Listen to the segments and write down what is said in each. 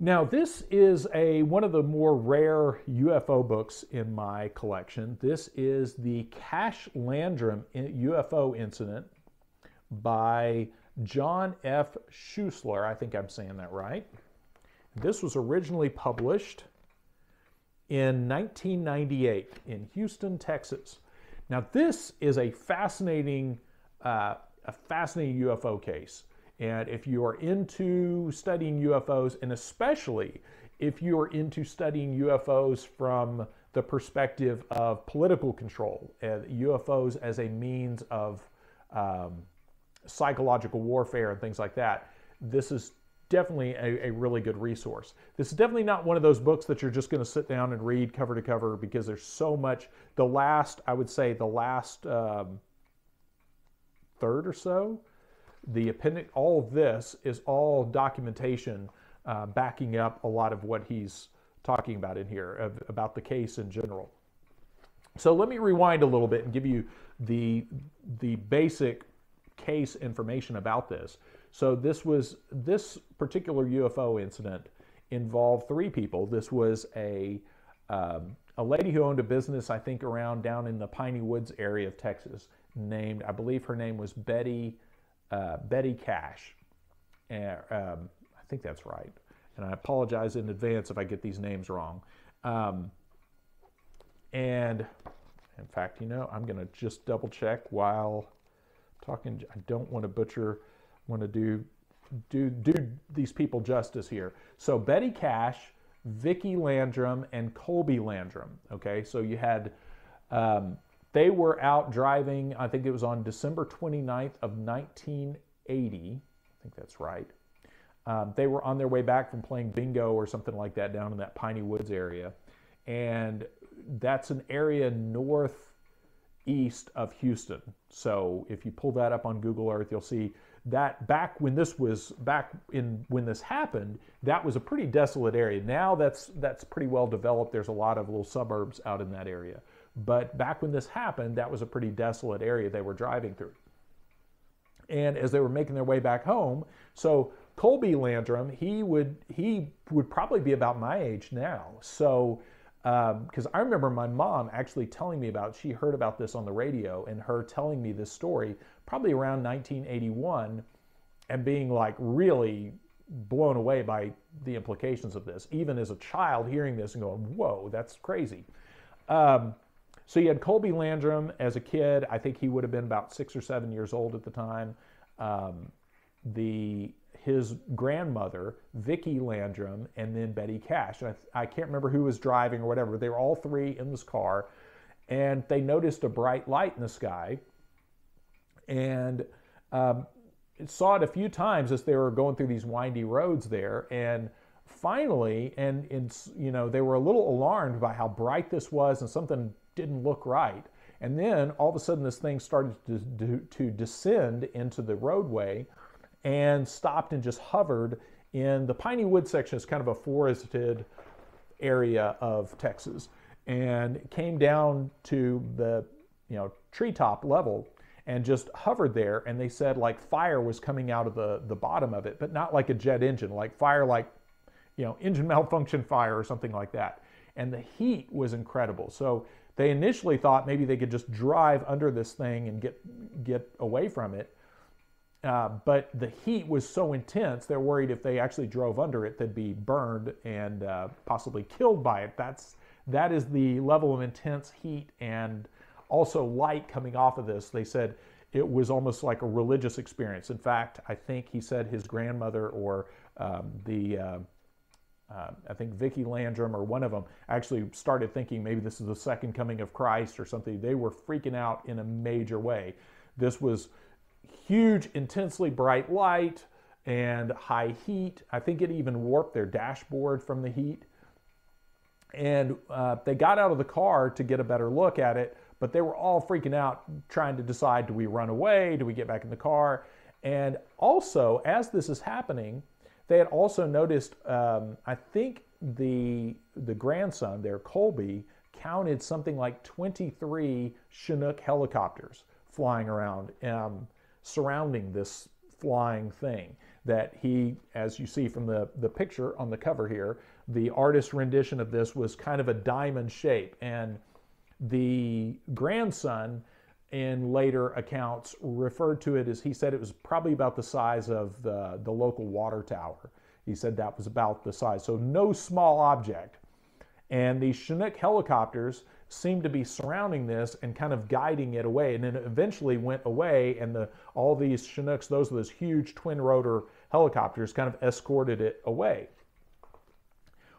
Now, this is a one of the more rare UFO books in my collection. This is the Cash Landrum UFO incident by John F. Schuessler. I think I'm saying that right. This was originally published in 1998 in Houston, Texas. Now, this is a fascinating, uh, a fascinating UFO case. And if you are into studying UFOs, and especially if you are into studying UFOs from the perspective of political control, and UFOs as a means of um, psychological warfare and things like that, this is definitely a, a, really good resource. This is definitely not one of those books that you're just going to sit down and read cover to cover because there's so much. The last, I would say, the last um, third or so the appendix, all of this is all documentation uh, backing up a lot of what he's talking about in here, of, about the case in general. So let me rewind a little bit and give you the, the basic case information about this. So this was this particular UFO incident involved three people. This was a um, a lady who owned a business, I think, around down in the Piney Woods area of Texas, named I believe her name was Betty uh, Betty Cash. And, um, I think that's right. And I apologize in advance if I get these names wrong. Um, and in fact, you know, I'm going to just double check while talking. I don't want to butcher, want to do do do these people justice here. So Betty Cash, Vicky Landrum, and Colby Landrum. Okay, so you had um, they were out driving, I think it was on December 29th of 1980. I think that's right. Um, they were on their way back from playing bingo or something like that down in that Piney Woods area. And that's an area northeast of Houston. So if you pull that up on Google Earth, you'll see that back when this was back in when this happened, that was a pretty desolate area. Now that's that's pretty well developed. There's a lot of little suburbs out in that area. But back when this happened, that was a pretty desolate area they were driving through. And as they were making their way back home, so Colby Landrum, he would he would probably be about my age now. So because um, I remember my mom actually telling me about she heard about this on the radio and her telling me this story probably around 1981 and being like really blown away by the implications of this even as a child hearing this and going whoa that's crazy um, so you had Colby Landrum as a kid. I think he would have been about six or seven years old at the time. Um, the his grandmother, Vicki Landrum, and then Betty Cash. I, I, can't remember who was driving or whatever. They were all three in this car, and they noticed a bright light in the sky, and um, saw it a few times as they were going through these windy roads there, and finally, and, and you know, they were a little alarmed by how bright this was, and something didn't look right. And then all of a sudden, this thing started to, to descend into the roadway and stopped and just hovered in the Piney Wood section. It's kind of a forested area of Texas and came down to the you know treetop level and just hovered there and they said like fire was coming out of the the bottom of it but not like a jet engine like fire like you know engine malfunction fire or something like that and the heat was incredible so they initially thought maybe they could just drive under this thing and get, get away from it. Uh, but the heat was so intense, they're worried if they actually drove under it, they'd be burned and uh, possibly killed by it. That's, that is the level of intense heat and also light coming off of this. They said it was almost like a religious experience. In fact, I think he said his grandmother or um, the uh, uh, I think Vicki Landrum or one of them actually started thinking maybe this is the second coming of Christ or something. They were freaking out in a major way. This was huge, intensely bright light and high heat. I think it even warped their dashboard from the heat. And uh, they got out of the car to get a better look at it, but they were all freaking out trying to decide do we run away? Do we get back in the car? And also, as this is happening, they had also noticed, um, I think the the grandson there, Colby, counted something like 23 Chinook helicopters flying around, um, surrounding this flying thing that he, as you see from the, the picture on the cover here, the artist rendition of this was kind of a diamond shape. And the grandson in later accounts referred to it as he said it was probably about the size of the, the local water tower. He said that was about the size. So no small object. And these Chinook helicopters seemed to be surrounding this and kind of guiding it away. And then it eventually went away, and the, all these Chinooks, those those huge twin rotor helicopters, kind of escorted it away.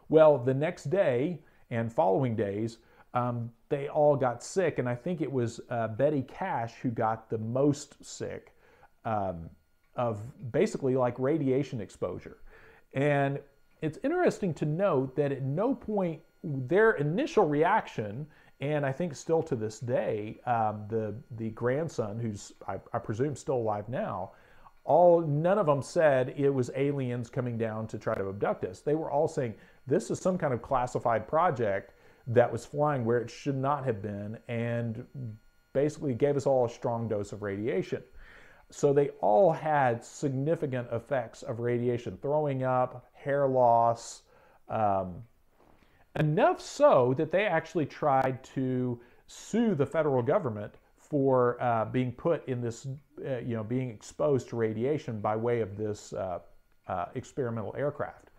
Well, the next day and following days, um, they all got sick, and I think it was uh, Betty Cash who got the most sick um, of basically like radiation exposure. And it's interesting to note that at no point their initial reaction, and I think still to this day, um, the the grandson, who's I, I, presume still alive now, all none of them said it was aliens coming down to try to abduct us. They were all saying this is some kind of classified project that was flying where it should not have been, and basically gave us all a strong dose of radiation. So they all had significant effects of radiation, throwing up, hair loss. Um, Enough so that they actually tried to sue the federal government for uh, being put in this, uh, you know, being exposed to radiation by way of this uh, uh experimental aircraft.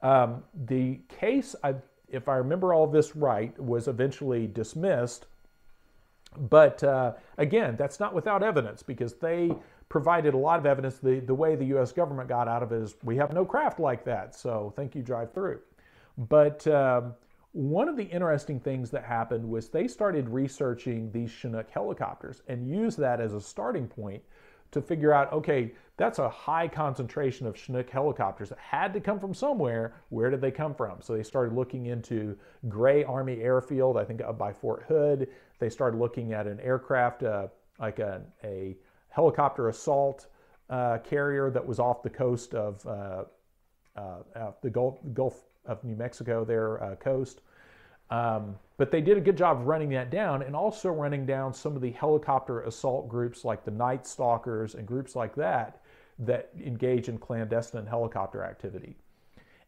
Um, the case, I, if I remember all this right, was eventually dismissed. But uh, again, that's not without evidence because they provided a lot of evidence. The, the way the US government got out of it is we have no craft like that, so thank you, drive through. But um, one of the interesting things that happened was they started researching these Chinook helicopters and used that as a starting point to figure out okay, that's a high concentration of Chinook helicopters that had to come from somewhere. Where did they come from? So they started looking into Gray Army Airfield, I think up by Fort Hood. They started looking at an aircraft, uh, like a, a, helicopter assault uh, carrier that was off the coast of uh, uh the Gulf, Gulf of New Mexico, their uh, coast. Um, but they did a good job of running that down and also running down some of the helicopter assault groups like the Night Stalkers and groups like that that engage in clandestine helicopter activity.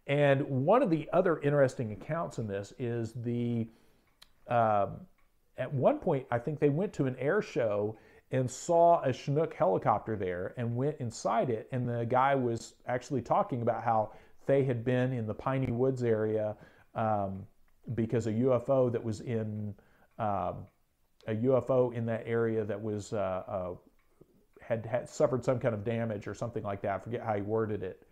And one of the other interesting accounts in this is the, um, at one point, I think they went to an air show and saw a Chinook helicopter there and went inside it. And the guy was actually talking about how they had been in the Piney Woods area um, because a UFO that was in um, a UFO in that area that was uh, uh, had, had suffered some kind of damage or something like that. I forget how he worded it.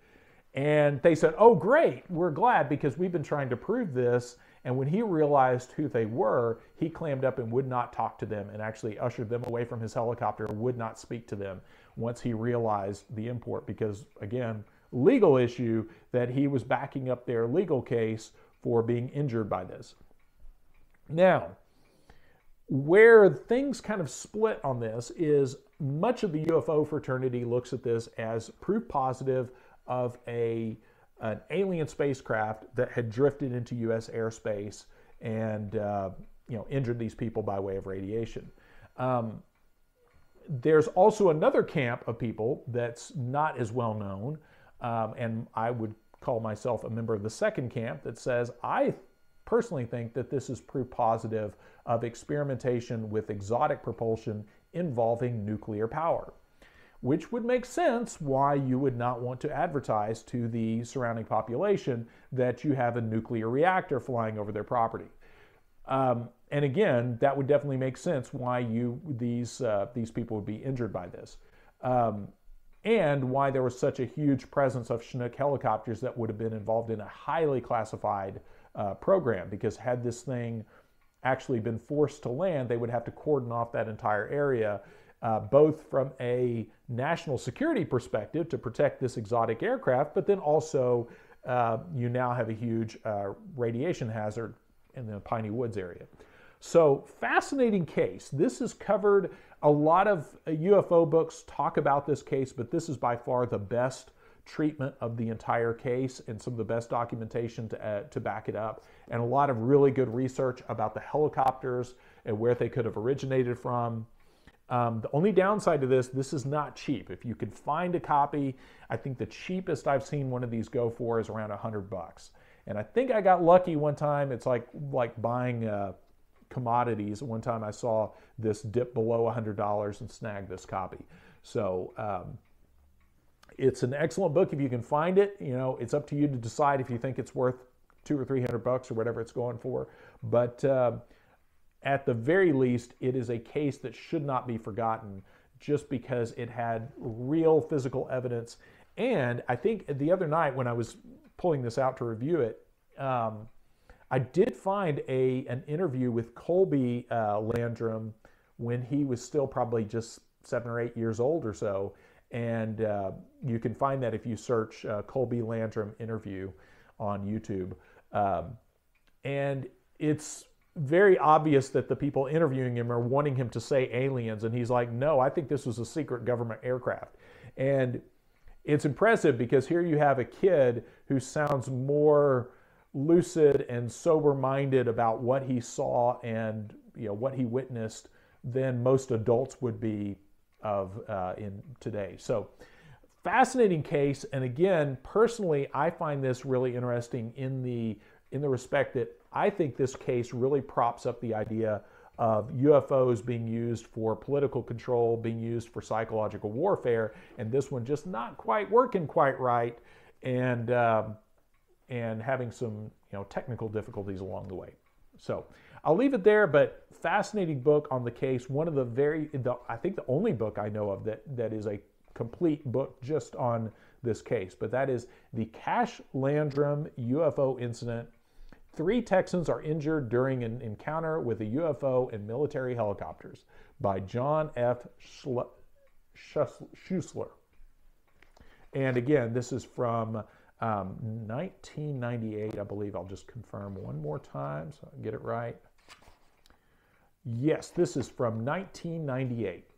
And they said, "Oh, great! We're glad because we've been trying to prove this." And when he realized who they were, he clammed up and would not talk to them and actually ushered them away from his helicopter, would not speak to them once he realized the import. Because again, legal issue that he was backing up their legal case for being injured by this. Now, where things kind of split on this is much of the UFO fraternity looks at this as proof positive of a an alien spacecraft that had drifted into U.S. airspace and uh, you know injured these people by way of radiation. Um, there's also another camp of people that's not as well known um, and I would call myself a member of the second camp that says I personally think that this is proof positive of experimentation with exotic propulsion involving nuclear power, which would make sense why you would not want to advertise to the surrounding population that you have a nuclear reactor flying over their property. Um, and again, that would definitely make sense why you these uh, these people would be injured by this. Um, and why there was such a huge presence of Chinook helicopters that would have been involved in a highly classified uh, program. Because had this thing actually been forced to land, they would have to cordon off that entire area, uh, both from a national security perspective to protect this exotic aircraft, but then also uh, you now have a huge uh, radiation hazard in the Piney Woods area. So, fascinating case. This is covered a lot of UFO books talk about this case, but this is by far the best treatment of the entire case and some of the best documentation to, uh, to back it up, and a lot of really good research about the helicopters and where they could have originated from. Um, the only downside to this, this is not cheap. If you could find a copy, I think the cheapest I've seen one of these go for is around a hundred bucks. And I think I got lucky one time. It's like like buying uh, commodities. One time I saw this dip below a hundred dollars and snagged this copy. So um, it's an excellent book if you can find it. You know, it's up to you to decide if you think it's worth two or three hundred bucks or whatever it's going for. But uh, at the very least, it is a case that should not be forgotten just because it had real physical evidence. And I think the other night when I was pulling this out to review it, um, I did find a an interview with Colby uh, Landrum when he was still probably just seven or eight years old or so. And uh, you can find that if you search uh, Colby Landrum interview on YouTube. Um, and it's very obvious that the people interviewing him are wanting him to say aliens. And he's like, no, I think this was a secret government aircraft. And it's impressive because here you have a kid who sounds more lucid and sober minded about what he saw and you know what he witnessed than most adults would be of uh, in today. So fascinating case. And again, personally, I find this really interesting in the in the respect that I think this case really props up the idea of UFOs being used for political control, being used for psychological warfare, and this one just not quite working quite right, and um, and having some you know technical difficulties along the way. So I'll leave it there, but fascinating book on the case. One of the very, the, I think the only book I know of that that is a complete book just on this case. But that is the Cash Landrum UFO incident Three Texans are injured during an encounter with a UFO and military helicopters by John F. Schuessler. And again, this is from um, 1998, I believe. I'll just confirm one more time so I get it right. Yes, this is from 1998.